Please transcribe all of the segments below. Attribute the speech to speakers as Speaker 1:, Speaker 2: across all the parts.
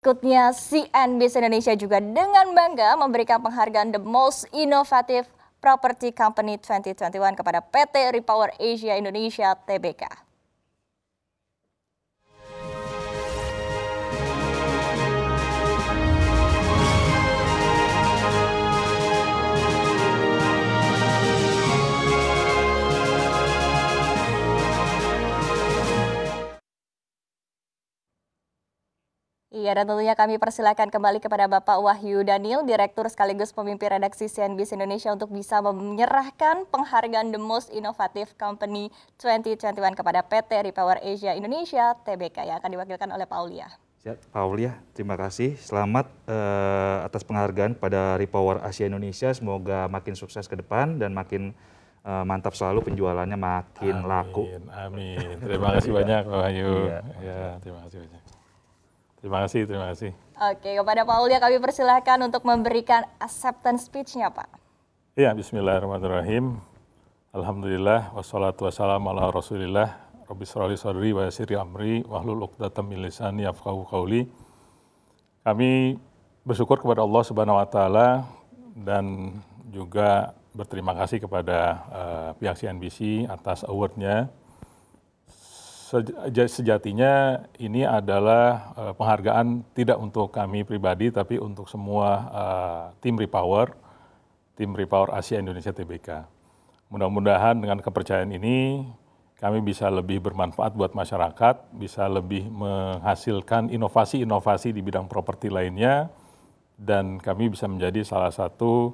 Speaker 1: Berikutnya, CNBC Indonesia juga dengan bangga memberikan penghargaan The Most Innovative Property Company 2021 kepada PT Repower Asia Indonesia Tbk. Iya, dan tentunya kami persilakan kembali kepada Bapak Wahyu Daniel, Direktur sekaligus pemimpin redaksi CNBC Indonesia untuk bisa menyerahkan penghargaan The Most Innovative Company 2021 kepada PT Repower Asia Indonesia TBK yang akan diwakilkan oleh Paulia.
Speaker 2: Siap, Paulia, terima kasih. Selamat uh, atas penghargaan pada Repower Asia Indonesia. Semoga makin sukses ke depan dan makin uh, mantap selalu penjualannya makin
Speaker 3: amin,
Speaker 2: laku.
Speaker 3: Amin. Terima kasih banyak Pak Wahyu. Iya. Ya, terima kasih banyak. Terima kasih, terima kasih.
Speaker 1: Oke, kepada Pak Ulia kami persilahkan untuk memberikan acceptance speech-nya, Pak.
Speaker 3: Ya, bismillahirrahmanirrahim. Alhamdulillah, wassalatu wassalamu ala rasulillah. Rabbi sholli sadri wa yasiri amri, wahlul uqdatam min lisani yafqahu qawli. Kami bersyukur kepada Allah Subhanahu wa taala dan juga berterima kasih kepada uh, pihak CNBC atas awardnya sejatinya ini adalah uh, penghargaan tidak untuk kami pribadi tapi untuk semua uh, tim Repower, tim Repower Asia Indonesia TBK. Mudah-mudahan dengan kepercayaan ini kami bisa lebih bermanfaat buat masyarakat, bisa lebih menghasilkan inovasi-inovasi di bidang properti lainnya, dan kami bisa menjadi salah satu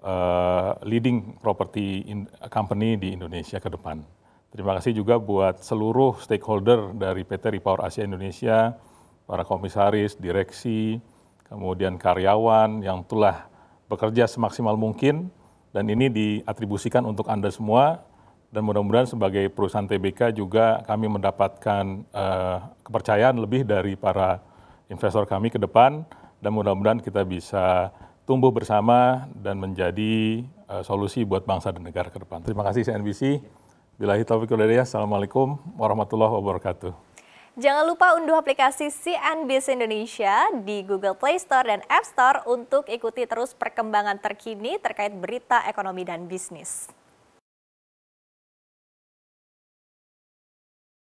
Speaker 3: uh, leading property company di Indonesia ke depan. Terima kasih juga buat seluruh stakeholder dari PT Repower Asia Indonesia, para komisaris, direksi, kemudian karyawan yang telah bekerja semaksimal mungkin dan ini diatribusikan untuk Anda semua dan mudah-mudahan sebagai perusahaan TBK juga kami mendapatkan uh, kepercayaan lebih dari para investor kami ke depan dan mudah-mudahan kita bisa tumbuh bersama dan menjadi uh, solusi buat bangsa dan negara ke depan. Terima kasih CNBC. Bila taufiq Assalamualaikum warahmatullahi wabarakatuh.
Speaker 1: Jangan lupa unduh aplikasi CNBC Indonesia di Google Play Store dan App Store untuk ikuti terus perkembangan terkini terkait berita ekonomi dan bisnis.